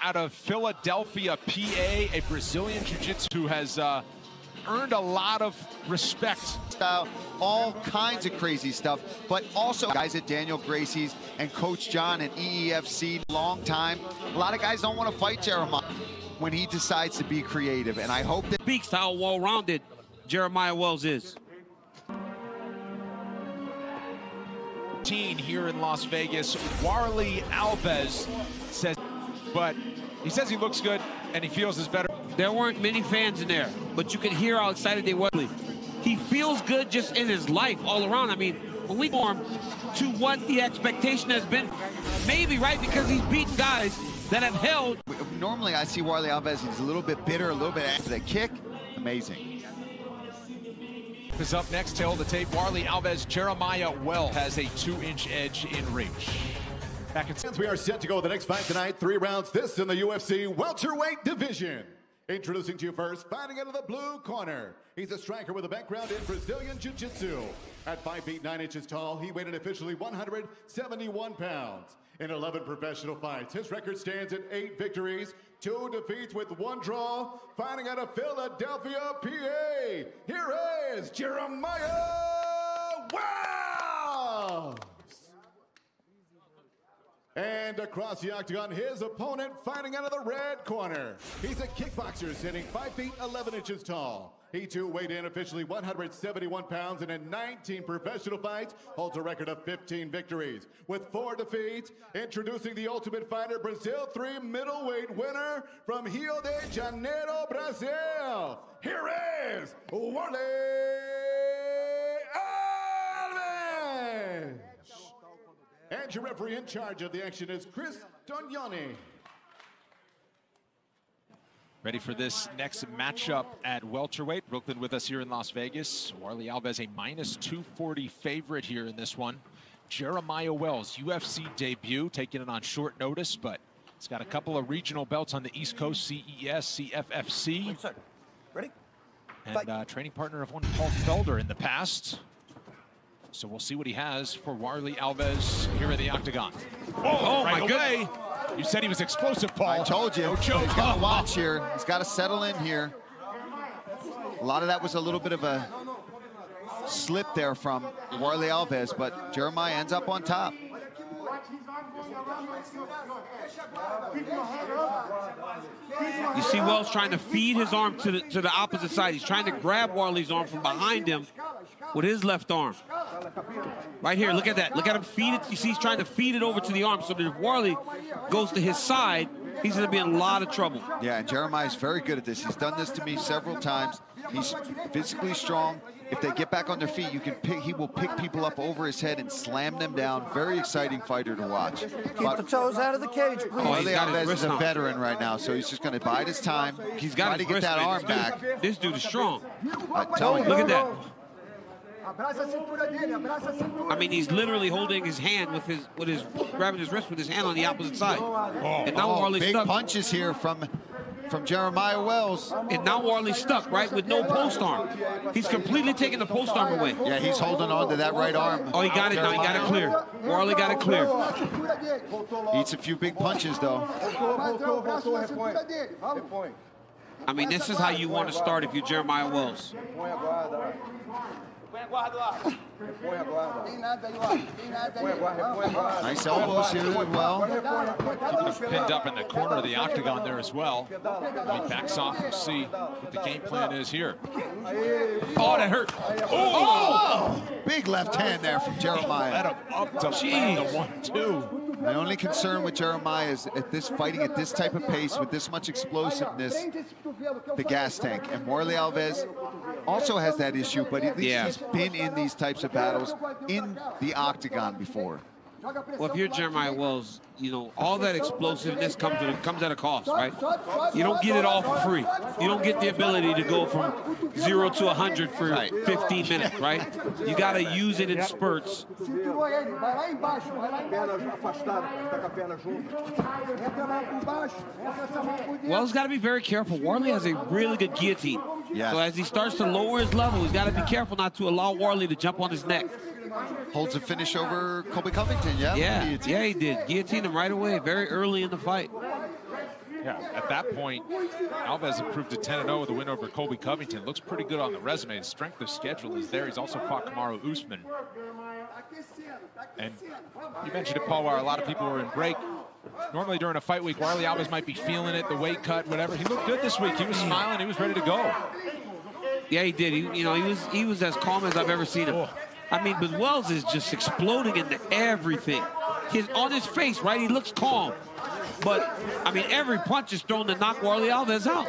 out of Philadelphia, PA, a Brazilian jiu-jitsu who has uh, earned a lot of respect. Style, all kinds of crazy stuff, but also guys at Daniel Gracie's and Coach John at EEFC, long time. A lot of guys don't want to fight Jeremiah when he decides to be creative, and I hope that speaks to how well-rounded Jeremiah Wells is. Team here in Las Vegas, Warlley Alves says, but he says he looks good and he feels is better. There weren't many fans in there, but you could hear how excited they were. He feels good just in his life all around. I mean, when we form to what the expectation has been, maybe, right, because he's beaten guys that have held. Normally, I see Warlley Alves, he's a little bit bitter, a little bit after the kick. Amazing. Is up next, tail the tape. Warlley Alves, Jeremiah Well has a two-inch edge in reach. Back we are set to go the next fight tonight. Three rounds. This in the UFC welterweight division. Introducing to you first, fighting out of the blue corner. He's a striker with a background in Brazilian Jiu-Jitsu. At 5 feet 9 inches tall, he weighed officially 171 pounds. In 11 professional fights, his record stands at 8 victories, 2 defeats with 1 draw. Fighting out of Philadelphia, PA, here is Jeremiah! And across the octagon, his opponent fighting out of the red corner. He's a kickboxer sitting 5 feet 11 inches tall. He too weighed in officially 171 pounds and in 19 professional fights holds a record of 15 victories. With four defeats, introducing the Ultimate Fighter Brazil 3 middleweight winner from Rio de Janeiro, Brazil. Here is Warlley Alves! And your referee in charge of the action is Chris Tognoni. Ready for this next matchup at welterweight. Brooklyn with us here in Las Vegas. Warlley Alves a minus 240 favorite here in this one. Jeremiah Wells, UFC debut, taking it on short notice, but it's got a couple of regional belts on the East Coast, CES, CFFC. Ready? And uh, training partner of one Paul Felder in the past. So we'll see what he has for Warlley Alves here in the octagon. Oh, oh right my goodness. You said he was explosive, Paul. I told you. No joke. He's got to watch here. He's got to settle in here. A lot of that was a little bit of a slip there from Warlley Alves, but Jeremiah ends up on top. You see Wells trying to feed his arm to the, to the opposite side. He's trying to grab Warlley's arm from behind him with his left arm. Right here, look at that. Look at him feed it. You see he's trying to feed it over to the arm so if Warlley goes to his side, he's going to be in a lot of trouble. Yeah, and Jeremiah's very good at this. He's done this to me several times. He's physically strong. If they get back on their feet, you can pick. He will pick people up over his head and slam them down. Very exciting fighter to watch. Keep but, the toes out of the cage, please. Oh, he's got his is a veteran right now, so he's just going to bide his time. He's got to get that arm back. This dude is strong. Uh, tell me. Look at that. I mean, he's literally holding his hand with his, with his, grabbing his wrist with his hand on the opposite side. Oh, oh and now oh, Warlley's big stuck. punches here from from Jeremiah Wells. And now Warlley's stuck, right, with no post arm. He's completely taking the post arm away. Yeah, he's holding on to that right arm. Oh, he got it now. He got it clear. Warlley got it clear. Eats a few big punches, though. I mean, this is how you want to start if you're Jeremiah Wells. Nice elbows here as well. He's pinned up in the corner of the octagon there as well. He backs off. We'll see what the game plan is here. Oh, that hurt. Oh! oh! Big left hand there from Jeremiah. Let him up to the one-two. My only concern with Jeremiah is at this fighting at this type of pace with this much explosiveness, the gas tank. And Warlley Alves also has that issue, but at least yeah. he's been in these types of battles in the octagon before. Well, if you're Jeremiah Wells, you know, all that explosiveness comes at a, comes at a cost, right? You don't get it all for free. You don't get the ability to go from zero to 100 for right. 15 minutes, right? You got to use it in spurts. Wells got to be very careful. Warlley has a really good guillotine. Yes. So as he starts to lower his level, he's got to be careful not to allow Warlley to jump on his neck holds a finish over Colby Covington, yeah? Yeah, yeah, he did. Guillotined him right away, very early in the fight. Yeah, at that point, Alves improved to 10-0 with a win over Colby Covington. Looks pretty good on the resume. His strength of schedule is there. He's also fought Kamaru Usman. And you mentioned it, Paul, where a lot of people were in break. Normally during a fight week, Warlley Alves might be feeling it, the weight cut, whatever. He looked good this week. He was smiling. He was ready to go. Yeah, he did. He, you know, he was he was as calm as I've ever seen him. Oh. I mean, but Wells is just exploding into everything. His on his face, right? He looks calm, but I mean, every punch is thrown to knock Warlley Alves out.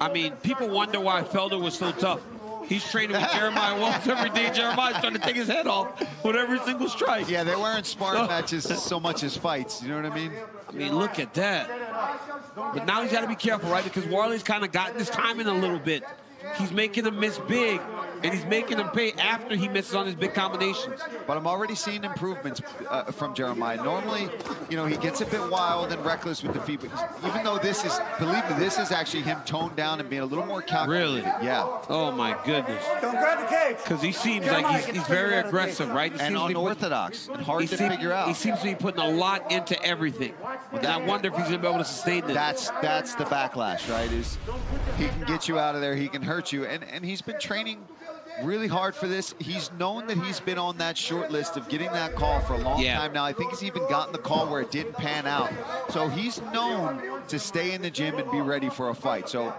I mean, people wonder why Felder was so tough. He's training with Jeremiah Wells every day. Jeremiah's trying to take his head off with every single strike. Yeah, they weren't sparring matches so much as fights. You know what I mean? I mean, look at that. But now he's got to be careful, right? Because Warlley's kind of gotten his timing a little bit. He's making him miss big, and he's making him pay after he misses on his big combinations. But I'm already seeing improvements uh, from Jeremiah. Normally, you know, he gets a bit wild and reckless with the feet, but even though this is, believe me, this is actually him toned down and being a little more calculated. Really? Yeah. Oh, my goodness. Don't grab the cage. Because he seems like he's, he's very aggressive, right? He And seems to unorthodox and hard to seem- figure out. He seems to be putting a lot into everything. And I wonder if he's going to be able to sustain this. That's that's the backlash, right? Is he can get you out of there, he can hurt you, and and he's been training really hard for this. He's known that he's been on that short list of getting that call for a long Yeah. time now. I think he's even gotten the call where it didn't pan out. So he's known to stay in the gym and be ready for a fight. So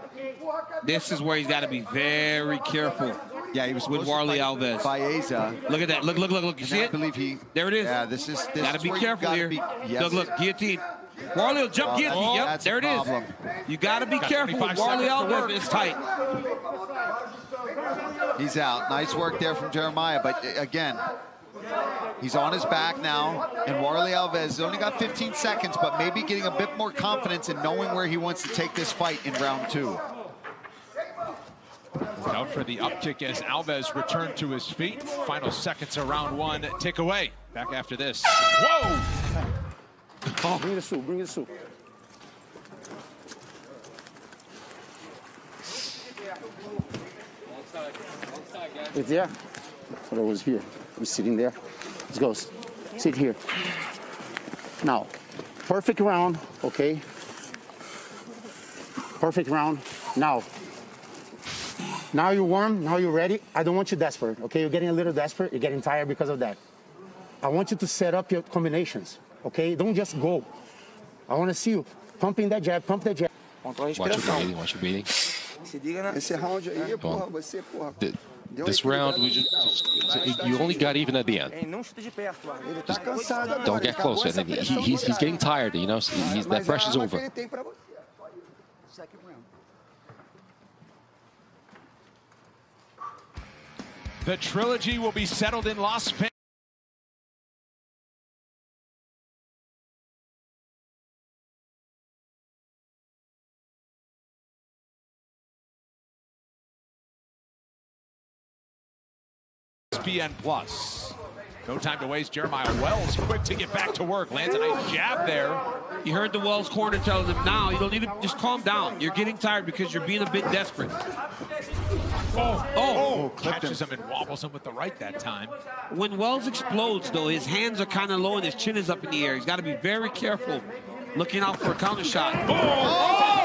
This is where he's got to be very careful. yeah, he was With supposed to Warlley fight Alves. Baeza. Look at that. Look, look, look, look. You And see I it? believe he. There it is. Yeah, this is. This Gotta is be where careful gotta here. Be, yes, look, look, guillotine. Warlley will jump Oh, guillotine. that's- yep, that's there a it is. problem. You got to be Got careful with 25 Warlley seconds to Alves. work. It's tight. He's out. Nice work there from Jeremiah. But uh, again, he's on his back now. And Warlley Alves has only got 15 seconds, but maybe getting a bit more confidence in knowing where he wants to take this fight in round two. Out for the uptick as Alves returned to his feet. Final seconds of round one. Take away. Back after this. Whoa! Bring the soup, bring the soup. It's there. But I was here. I was sitting there. Let's go. Sit here. Now, perfect round, okay? Perfect round. Now, now you're warm, now you're ready. I don't want you desperate, okay? You're getting a little desperate, you're getting tired because of that. I want you to set up your combinations, okay? Don't just go. I want to see you pumping that jab, pump that jab. Controla a Watch your breathing, watch your breathing. Se liga na... Esse round aí, porra, você, porra. Th- deu This round, we equilibrada just, you only got even at the end. Ei, não chuta de perto, mano. Ele tá cansado agora. Don't get acabou closer. And he, he's, he's getting tired, you know. so He's, that pressure's a arma que over. ele tem pra você. Second round. The trilogy will be settled in Las Vegas. ESPN Plus. No time to waste. Jeremiah Wells quick to get back to work. Lands a nice jab there. You heard the Wells corner telling him now, you don't need to just calm down. You're getting tired because you're being a bit desperate. Oh, Oh, oh, oh catches him and wobbles him with the right that time. when Wells explodes, though, his hands are kind of low and his chin is up in the air. He's got to be very careful looking out for a counter shot. Oh. Oh, oh